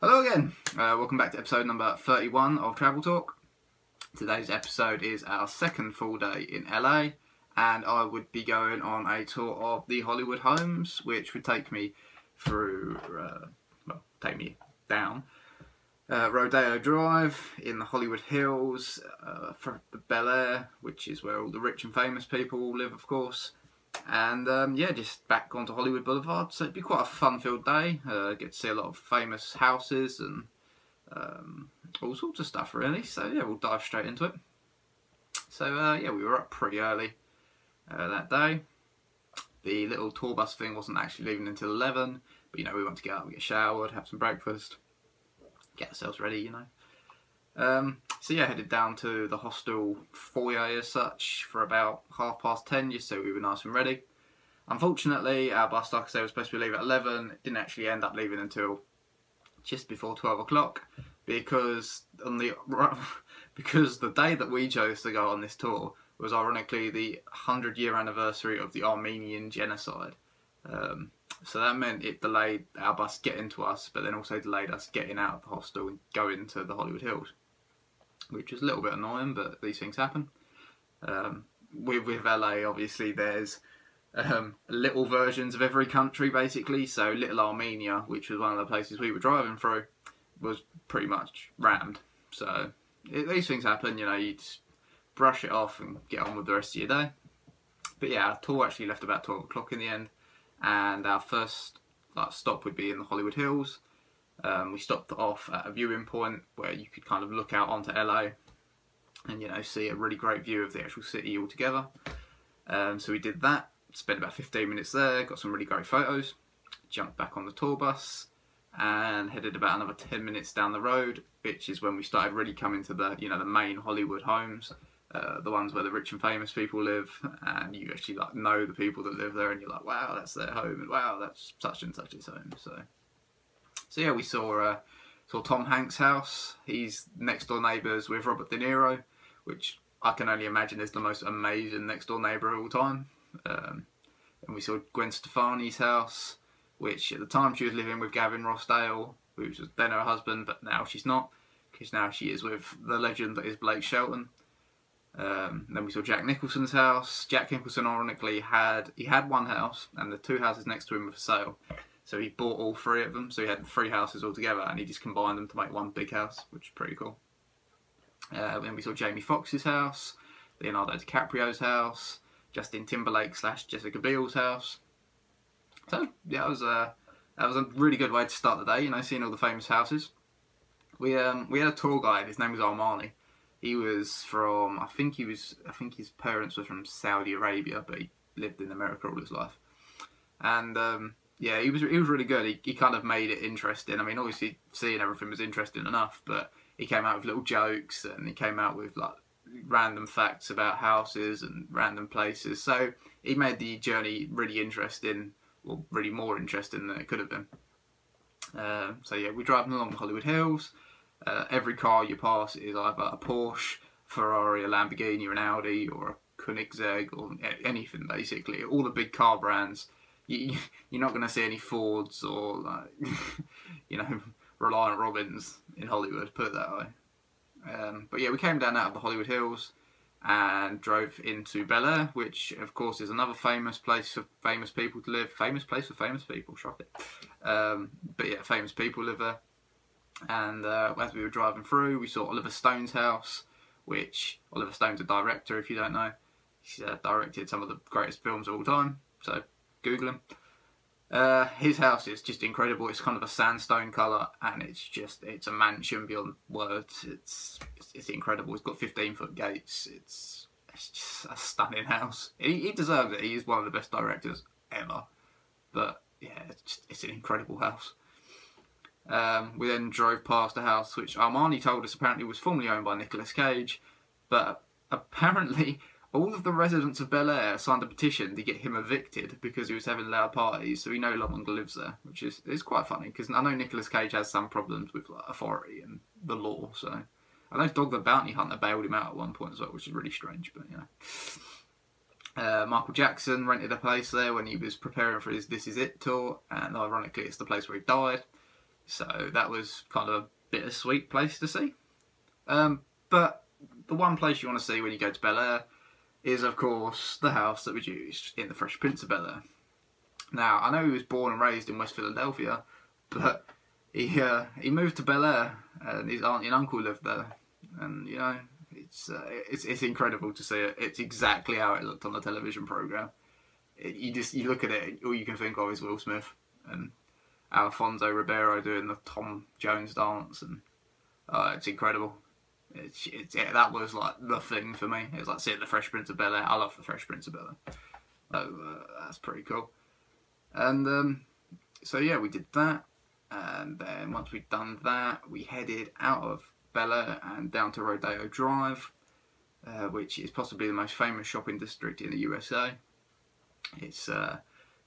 Hello again, uh, welcome back to episode number 31 of Travel Talk. Today's episode is our second full day in LA, and I would be going on a tour of the Hollywood homes, which would take me through, uh, well, take me down uh, Rodeo Drive in the Hollywood Hills, uh, Bel Air, which is where all the rich and famous people live, of course. And um, yeah, just back onto Hollywood Boulevard. So it'd be quite a fun-filled day. Uh, get to see a lot of famous houses and um, all sorts of stuff, really. So yeah, we'll dive straight into it. So uh, yeah, we were up pretty early uh, that day. The little tour bus thing wasn't actually leaving until 11, but you know, we want to get up, get showered, have some breakfast, get ourselves ready, you know. Um, so yeah, headed down to the hostel foyer as such for about half past ten, just so we were nice and ready. Unfortunately, our bus, like I said, was supposed to leave at 11. It didn't actually end up leaving until just before 12 o'clock because on the because the day that we chose to go on this tour was ironically the 100 year anniversary of the Armenian genocide. Um, so that meant it delayed our bus getting to us, but then also delayed us getting out of the hostel and going to the Hollywood Hills which is a little bit annoying, but these things happen. Um, with, with LA, obviously, there's um, little versions of every country, basically. So, Little Armenia, which was one of the places we were driving through, was pretty much rammed. So, it, these things happen, you know, you just brush it off and get on with the rest of your day. But yeah, our tour actually left about 12 o'clock in the end, and our first like, stop would be in the Hollywood Hills. Um, we stopped off at a viewing point where you could kind of look out onto LA and you know see a really great view of the actual city altogether. Um, so we did that, spent about 15 minutes there, got some really great photos, jumped back on the tour bus and headed about another 10 minutes down the road, which is when we started really coming to the you know the main Hollywood homes. Uh, the ones where the rich and famous people live, and you actually like know the people that live there, and you're like, wow, that's their home, and wow, that's such and such's home. So so yeah, we saw uh, saw Tom Hanks' house. He's next door neighbours with Robert De Niro, which I can only imagine is the most amazing next door neighbour of all time. Um, and we saw Gwen Stefani's house, which at the time she was living with Gavin Rossdale, who was then her husband, but now she's not, because now she is with the legend that is Blake Shelton. Um, then we saw Jack Nicholson's house. Jack Nicholson, ironically, had he had one house, and the two houses next to him were for sale. So he bought all three of them. So he had three houses all together, and he just combined them to make one big house, which is pretty cool. Uh, then we saw Jamie Foxx's house, Leonardo DiCaprio's house, Justin Timberlake slash Jessica Biel's house. So yeah, that was a that was a really good way to start the day. You know, seeing all the famous houses. We um we had a tour guide. His name was Armani. He was from I think he was I think his parents were from Saudi Arabia, but he lived in America all his life. And um, yeah, he was he was really good. He, he kind of made it interesting. I mean, obviously seeing everything was interesting enough, but he came out with little jokes and he came out with like random facts about houses and random places. So he made the journey really interesting, well, really more interesting than it could have been. Uh, so yeah, we're driving along Hollywood Hills. Uh, every car you pass is either a Porsche, Ferrari, a Lamborghini, or an Audi, or a Koenigsegg, or anything basically. All the big car brands you, you're not going to see any Fords or like, you know, Reliant Robins in Hollywood. Put it that way. Um, but yeah, we came down out of the Hollywood Hills and drove into Bel Air, which of course is another famous place for famous people to live. Famous place for famous people, shock it. Um, but yeah, famous people live there. And uh, as we were driving through, we saw Oliver Stone's house, which Oliver Stone's a director, if you don't know. He's uh, directed some of the greatest films of all time. So Google him. Uh, his house is just incredible. It's kind of a sandstone colour, and it's just it's a mansion beyond words. It's it's, it's incredible. It's got 15 foot gates. It's it's just a stunning house. He, he deserves it. He is one of the best directors ever. But yeah, it's just, it's an incredible house. Um, we then drove past a house which Armani told us apparently was formerly owned by Nicolas Cage, but apparently all of the residents of Bel Air signed a petition to get him evicted because he was having loud parties, so he no longer lives there, which is is quite funny because I know Nicolas Cage has some problems with like, authority and the law. So I know Dog the Bounty Hunter bailed him out at one point as well, which is really strange, but you know. Uh, Michael Jackson rented a place there when he was preparing for his This Is It tour, and ironically, it's the place where he died. So that was kind of a bittersweet place to see. Um, but the one place you want to see when you go to Bel Air is, of course, the house that was used in The Fresh Prince of Bel Air. Now, I know he was born and raised in West Philadelphia, but he uh, he moved to Bel Air, and his aunt and uncle lived there, and you know it's uh, it's it's incredible to see it. It's exactly how it looked on the television program. You just you look at it, all you can think of is Will Smith and Alfonso Ribeiro doing the Tom Jones dance, and uh, it's incredible. It's, it's yeah, that was like the thing for me. It was like seeing the Fresh Prince of Bel Air. I love the Fresh Prince of Bel Air. So uh, that's pretty cool. And um, so yeah, we did that, and then once we'd done that, we headed out of Bel Air and down to Rodeo Drive, uh, which is possibly the most famous shopping district in the USA. It's uh,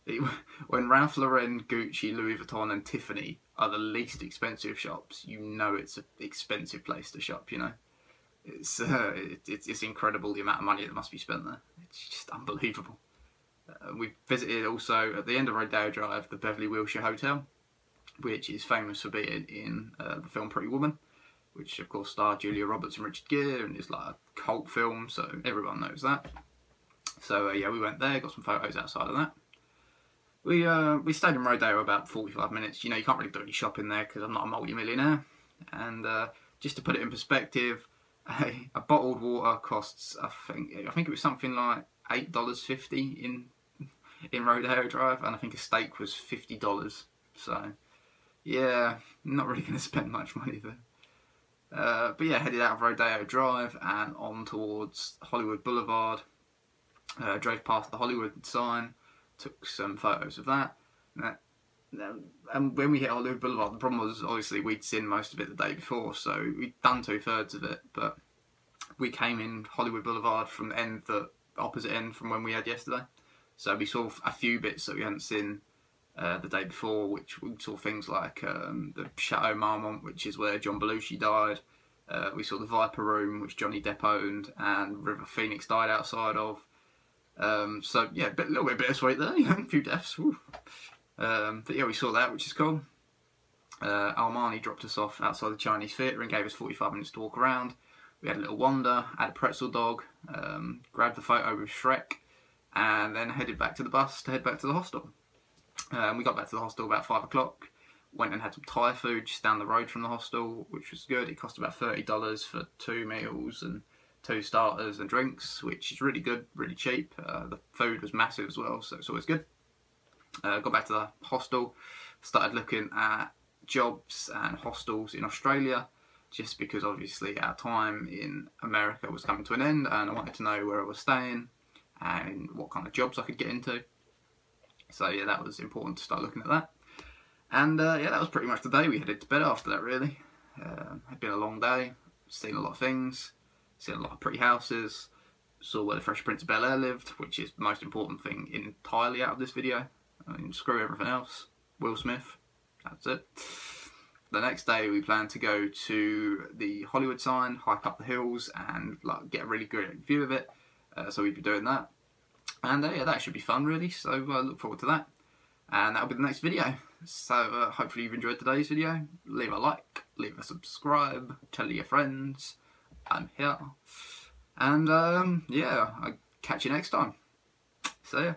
it, when Ralph Lauren, Gucci, Louis Vuitton, and Tiffany are the least expensive shops, you know it's an expensive place to shop. You know, it's uh, it, it's it's incredible the amount of money that must be spent there. It's just unbelievable. Uh, we visited also at the end of Rodeo Drive the Beverly Wilshire Hotel, which is famous for being in uh, the film Pretty Woman, which of course starred Julia Roberts and Richard Gere and is like a cult film, so everyone knows that. So uh, yeah, we went there, got some photos outside of that. We uh, we stayed in Rodeo about 45 minutes. You know, you can't really do any shopping there because I'm not a multi-millionaire. And uh, just to put it in perspective, a, a, bottled water costs I think I think it was something like eight dollars fifty in in Rodeo Drive, and I think a steak was fifty dollars. So yeah, not really going to spend much money there. Uh, but yeah, headed out of Rodeo Drive and on towards Hollywood Boulevard. Uh, drove past the Hollywood sign, took some photos of that. And when we hit Hollywood Boulevard, the problem was obviously we'd seen most of it the day before, so we'd done two thirds of it. But we came in Hollywood Boulevard from the end, the opposite end from when we had yesterday. So we saw a few bits that we hadn't seen uh, the day before, which we saw things like um, the Chateau Marmont, which is where John Belushi died. Uh, we saw the Viper Room, which Johnny Depp owned, and River Phoenix died outside of. Um, so yeah, a little bit bittersweet there, you know, a few deaths. Um, but yeah, we saw that, which is cool. Uh, Armani dropped us off outside the Chinese Theatre and gave us 45 minutes to walk around. We had a little wander, had a pretzel dog, um, grabbed the photo with Shrek, and then headed back to the bus to head back to the hostel. Um, we got back to the hostel about five o'clock. Went and had some Thai food just down the road from the hostel, which was good. It cost about thirty dollars for two meals and two starters and drinks, which is really good, really cheap. Uh, the food was massive as well, so it's always good. Uh, got back to the hostel, started looking at jobs and hostels in Australia, just because obviously our time in America was coming to an end, and I wanted to know where I was staying and what kind of jobs I could get into. So yeah, that was important to start looking at that. And uh, yeah, that was pretty much the day. We headed to bed after that. Really, uh, had been a long day. Seen a lot of things. Seen a lot of pretty houses. Saw where the Fresh Prince of Bel Air lived, which is the most important thing entirely out of this video. I mean, screw everything else. Will Smith. That's it. The next day, we plan to go to the Hollywood sign, hike up the hills, and like get a really good view of it. Uh, so we'd be doing that. And uh, yeah, that should be fun really, so uh, look forward to that. And that'll be the next video. So uh, hopefully you've enjoyed today's video. Leave a like, leave a subscribe, tell your friends I'm here. And um, yeah, I'll catch you next time. See ya.